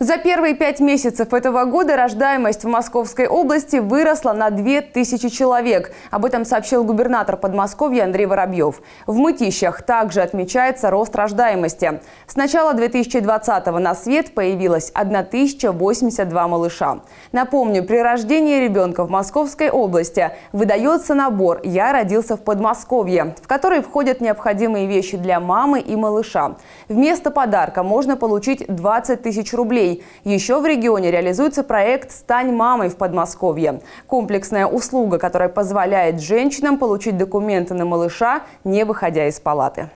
За первые пять месяцев этого года рождаемость в Московской области выросла на 2000 человек. Об этом сообщил губернатор Подмосковья Андрей Воробьев. В Мытищах также отмечается рост рождаемости. С начала 2020-го на свет появилось 1082 малыша. Напомню, при рождении ребенка в Московской области выдается набор «Я родился в Подмосковье», в который входят необходимые вещи для мамы и малыша. Вместо подарка можно получить 20 тысяч рублей рублей. Еще в регионе реализуется проект «Стань мамой» в Подмосковье. Комплексная услуга, которая позволяет женщинам получить документы на малыша, не выходя из палаты.